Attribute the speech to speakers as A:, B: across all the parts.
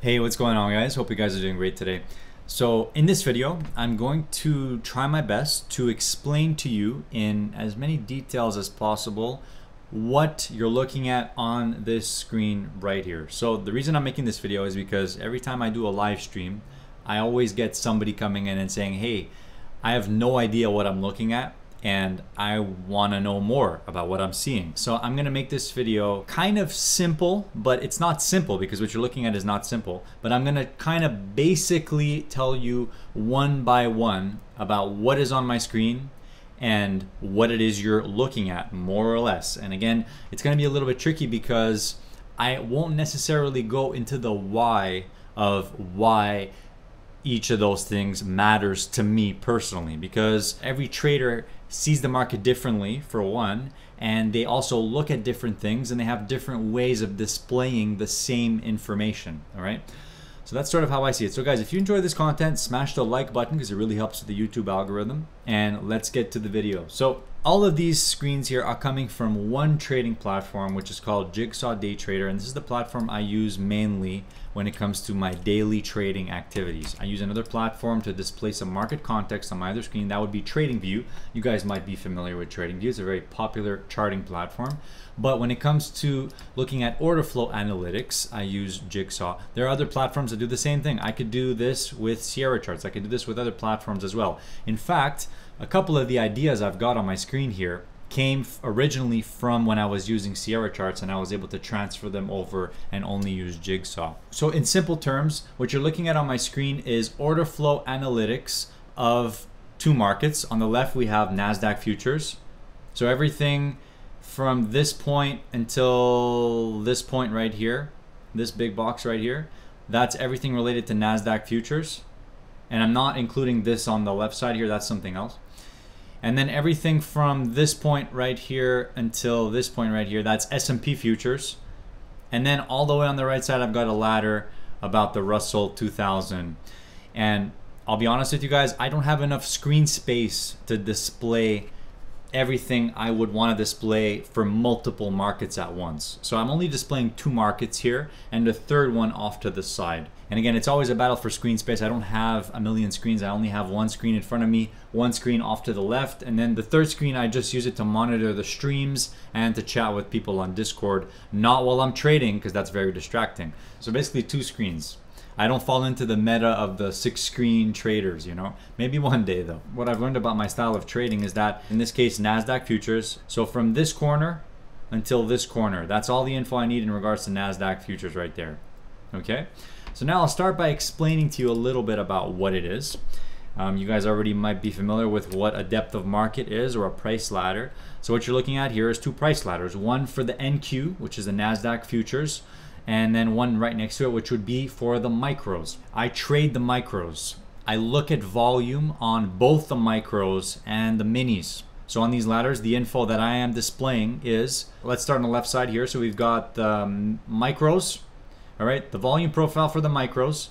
A: Hey, what's going on guys? Hope you guys are doing great today. So in this video, I'm going to try my best to explain to you in as many details as possible what you're looking at on this screen right here. So the reason I'm making this video is because every time I do a live stream, I always get somebody coming in and saying, hey, I have no idea what I'm looking at and I want to know more about what I'm seeing. So I'm going to make this video kind of simple, but it's not simple because what you're looking at is not simple. But I'm going to kind of basically tell you one by one about what is on my screen and what it is you're looking at, more or less. And again, it's going to be a little bit tricky because I won't necessarily go into the why of why each of those things matters to me personally because every trader sees the market differently for one and they also look at different things and they have different ways of displaying the same information all right so that's sort of how I see it. So guys, if you enjoy this content, smash the like button because it really helps with the YouTube algorithm. And let's get to the video. So all of these screens here are coming from one trading platform, which is called Jigsaw Day Trader. And this is the platform I use mainly when it comes to my daily trading activities. I use another platform to display some market context on my other screen. That would be TradingView. You guys might be familiar with TradingView. It's a very popular charting platform. But when it comes to looking at order flow analytics, I use Jigsaw. There are other platforms that do the same thing. I could do this with Sierra charts. I could do this with other platforms as well. In fact, a couple of the ideas I've got on my screen here came originally from when I was using Sierra charts and I was able to transfer them over and only use Jigsaw. So in simple terms, what you're looking at on my screen is order flow analytics of two markets. On the left, we have NASDAQ futures. So everything from this point until this point right here, this big box right here, that's everything related to NASDAQ futures. And I'm not including this on the left side here, that's something else. And then everything from this point right here until this point right here, that's S&P futures. And then all the way on the right side, I've got a ladder about the Russell 2000. And I'll be honest with you guys, I don't have enough screen space to display everything I would want to display for multiple markets at once. So I'm only displaying two markets here and the third one off to the side. And again, it's always a battle for screen space. I don't have a million screens. I only have one screen in front of me, one screen off to the left, and then the third screen, I just use it to monitor the streams and to chat with people on Discord, not while I'm trading because that's very distracting. So basically two screens. I don't fall into the meta of the six screen traders, you know. Maybe one day though. What I've learned about my style of trading is that in this case Nasdaq futures. So from this corner until this corner, that's all the info I need in regards to Nasdaq futures right there. Okay? So now I'll start by explaining to you a little bit about what it is. Um, you guys already might be familiar with what a depth of market is or a price ladder. So what you're looking at here is two price ladders. One for the NQ, which is the NASDAQ futures, and then one right next to it, which would be for the micros. I trade the micros. I look at volume on both the micros and the minis. So on these ladders, the info that I am displaying is, let's start on the left side here. So we've got the um, micros, all right, the volume profile for the micros,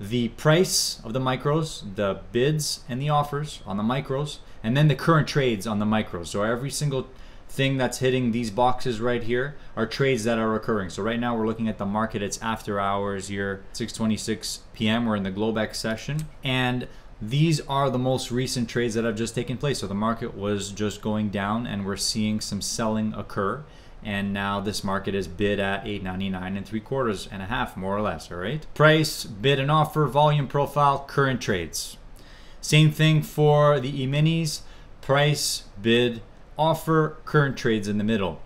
A: the price of the micros, the bids and the offers on the micros, and then the current trades on the micros. So every single thing that's hitting these boxes right here are trades that are occurring. So right now we're looking at the market. It's after hours here, 6:26 p.m. We're in the Globex session, and these are the most recent trades that have just taken place. So the market was just going down, and we're seeing some selling occur. And now this market is bid at 8.99 and three quarters and a half, more or less. All right. Price, bid and offer, volume profile, current trades. Same thing for the E-minis. Price, bid, offer current trades in the middle.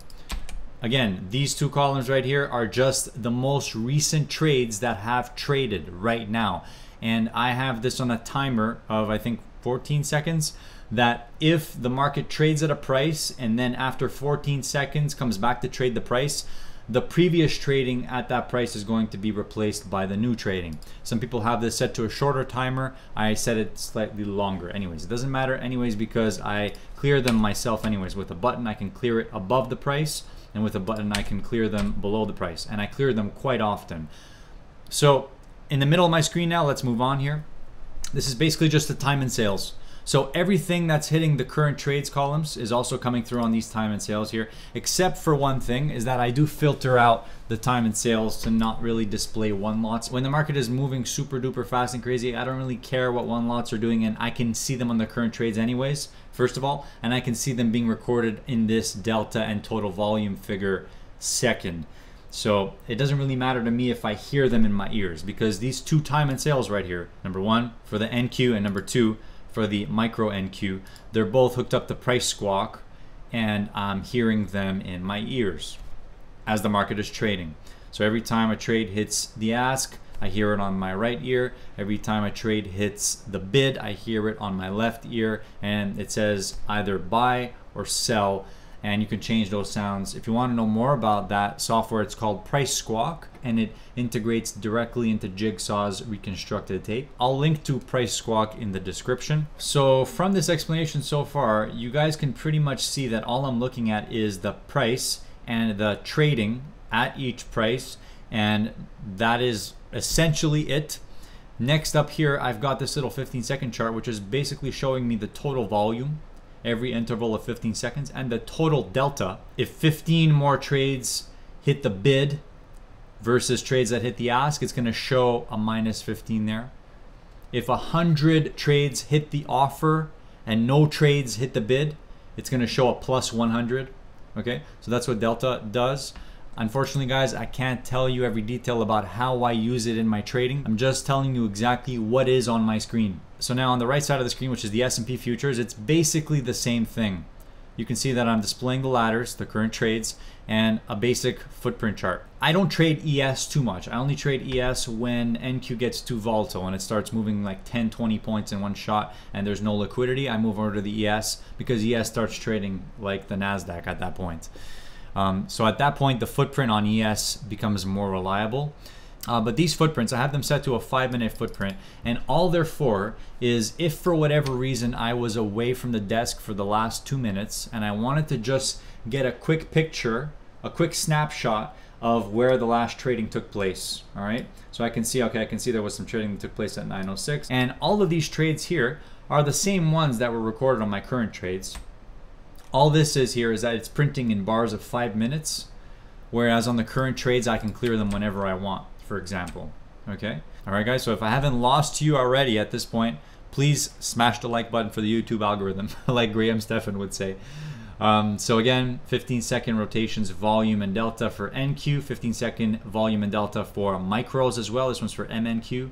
A: Again, these two columns right here are just the most recent trades that have traded right now. And I have this on a timer of, I think, 14 seconds that if the market trades at a price and then after 14 seconds comes back to trade the price, the previous trading at that price is going to be replaced by the new trading. Some people have this set to a shorter timer. I set it slightly longer. Anyways, it doesn't matter anyways because I clear them myself anyways. With a button, I can clear it above the price and with a button, I can clear them below the price. And I clear them quite often. So in the middle of my screen now, let's move on here. This is basically just the time and sales. So everything that's hitting the current trades columns is also coming through on these time and sales here, except for one thing is that I do filter out the time and sales to not really display one lots. When the market is moving super duper fast and crazy, I don't really care what one lots are doing and I can see them on the current trades anyways, first of all, and I can see them being recorded in this delta and total volume figure second. So it doesn't really matter to me if I hear them in my ears because these two time and sales right here, number one for the NQ and number two for the micro NQ. They're both hooked up to price squawk and I'm hearing them in my ears as the market is trading. So every time a trade hits the ask, I hear it on my right ear. Every time a trade hits the bid, I hear it on my left ear and it says either buy or sell and you can change those sounds. If you want to know more about that software, it's called Price Squawk and it integrates directly into Jigsaw's reconstructed tape. I'll link to Price Squawk in the description. So from this explanation so far, you guys can pretty much see that all I'm looking at is the price and the trading at each price and that is essentially it. Next up here, I've got this little 15 second chart, which is basically showing me the total volume every interval of 15 seconds and the total delta. If 15 more trades hit the bid versus trades that hit the ask, it's going to show a minus 15 there. If 100 trades hit the offer and no trades hit the bid, it's going to show a plus 100. Okay, so that's what delta does. Unfortunately, guys, I can't tell you every detail about how I use it in my trading. I'm just telling you exactly what is on my screen. So now on the right side of the screen, which is the S&P futures, it's basically the same thing. You can see that I'm displaying the ladders, the current trades, and a basic footprint chart. I don't trade ES too much. I only trade ES when NQ gets too volatile and it starts moving like 10, 20 points in one shot and there's no liquidity. I move over to the ES because ES starts trading like the NASDAQ at that point. Um, so at that point, the footprint on ES becomes more reliable. Uh, but these footprints, I have them set to a five minute footprint, and all they're for is if for whatever reason I was away from the desk for the last two minutes and I wanted to just get a quick picture, a quick snapshot of where the last trading took place. All right, so I can see, okay, I can see there was some trading that took place at 906, and all of these trades here are the same ones that were recorded on my current trades. All this is here is that it's printing in bars of five minutes, whereas on the current trades, I can clear them whenever I want, for example. Okay? All right, guys, so if I haven't lost you already at this point, please smash the like button for the YouTube algorithm, like Graham Stephan would say. Um, so again, 15 second rotations, volume and delta for NQ, 15 second volume and delta for micros as well. This one's for MNQ.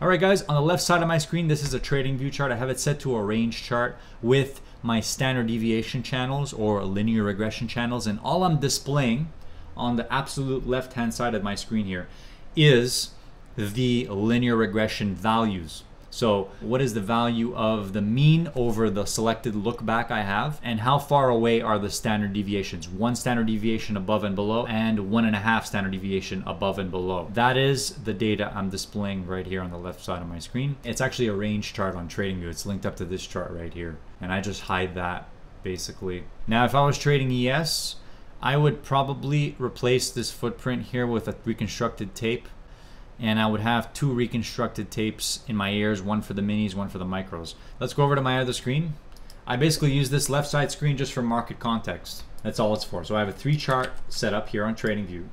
A: All right, guys, on the left side of my screen, this is a trading view chart. I have it set to a range chart with my standard deviation channels or linear regression channels. And all I'm displaying on the absolute left-hand side of my screen here is the linear regression values. So what is the value of the mean over the selected look back I have and how far away are the standard deviations? One standard deviation above and below and one and a half standard deviation above and below. That is the data I'm displaying right here on the left side of my screen. It's actually a range chart on TradingView. It's linked up to this chart right here and I just hide that basically. Now if I was trading ES, I would probably replace this footprint here with a reconstructed tape and I would have two reconstructed tapes in my ears, one for the minis, one for the micros. Let's go over to my other screen. I basically use this left side screen just for market context. That's all it's for. So I have a three chart setup here on TradingView.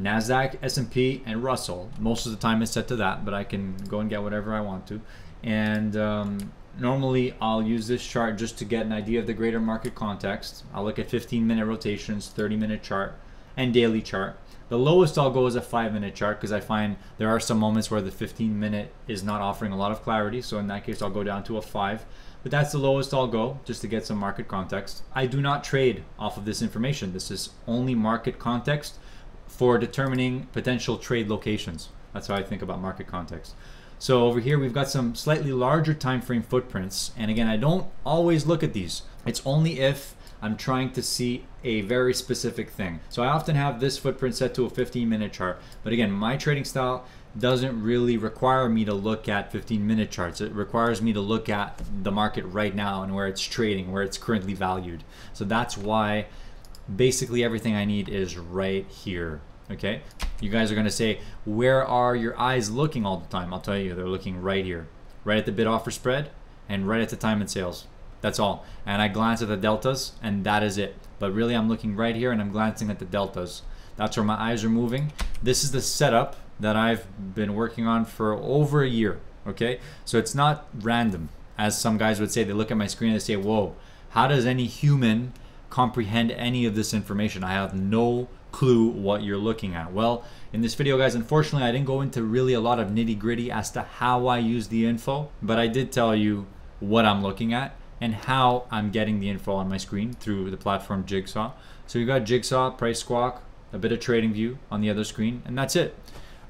A: NASDAQ, S&P, and Russell. Most of the time it's set to that, but I can go and get whatever I want to. And um, normally I'll use this chart just to get an idea of the greater market context. I'll look at 15 minute rotations, 30 minute chart, and daily chart. The lowest I'll go is a five minute chart because I find there are some moments where the 15 minute is not offering a lot of clarity. So in that case, I'll go down to a five. But that's the lowest I'll go just to get some market context. I do not trade off of this information. This is only market context for determining potential trade locations. That's how I think about market context. So over here, we've got some slightly larger time frame footprints. And again, I don't always look at these. It's only if I'm trying to see a very specific thing. So I often have this footprint set to a 15 minute chart. But again, my trading style doesn't really require me to look at 15 minute charts. It requires me to look at the market right now and where it's trading, where it's currently valued. So that's why basically everything I need is right here. Okay, you guys are gonna say, where are your eyes looking all the time? I'll tell you, they're looking right here, right at the bid offer spread and right at the time and sales. That's all. And I glance at the deltas and that is it. But really I'm looking right here and I'm glancing at the deltas. That's where my eyes are moving. This is the setup that I've been working on for over a year. Okay, so it's not random, as some guys would say. They look at my screen and they say, "Whoa, how does any human comprehend any of this information?" I have no clue what you're looking at. Well, in this video, guys, unfortunately, I didn't go into really a lot of nitty gritty as to how I use the info, but I did tell you what I'm looking at and how I'm getting the info on my screen through the platform Jigsaw. So you got Jigsaw, Price Squawk, a bit of trading view on the other screen, and that's it.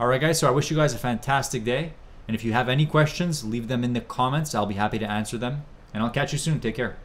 A: All right, guys, so I wish you guys a fantastic day. And if you have any questions, leave them in the comments. I'll be happy to answer them. And I'll catch you soon. Take care.